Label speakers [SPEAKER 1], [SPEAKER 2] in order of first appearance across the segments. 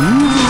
[SPEAKER 1] Uhum.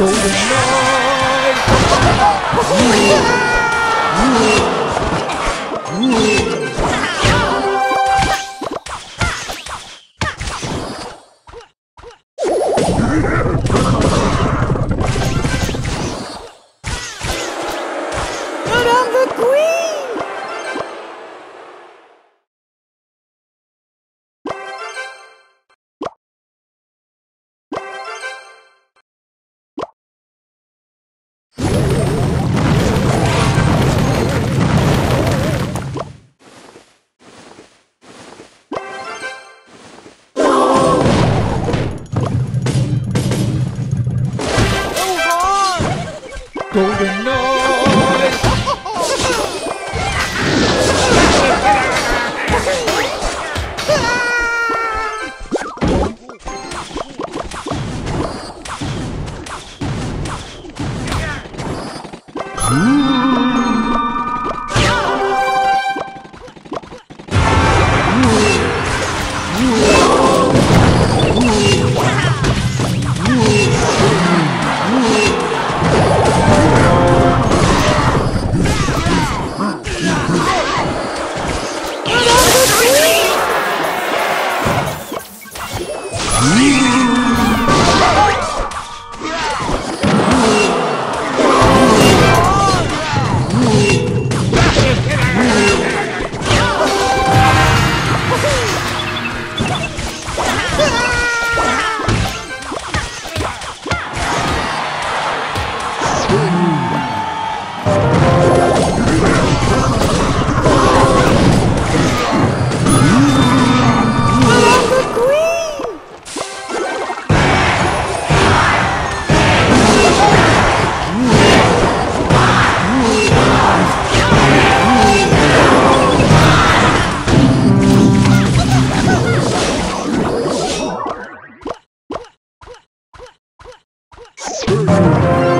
[SPEAKER 2] Golden Knight! Yeah! you.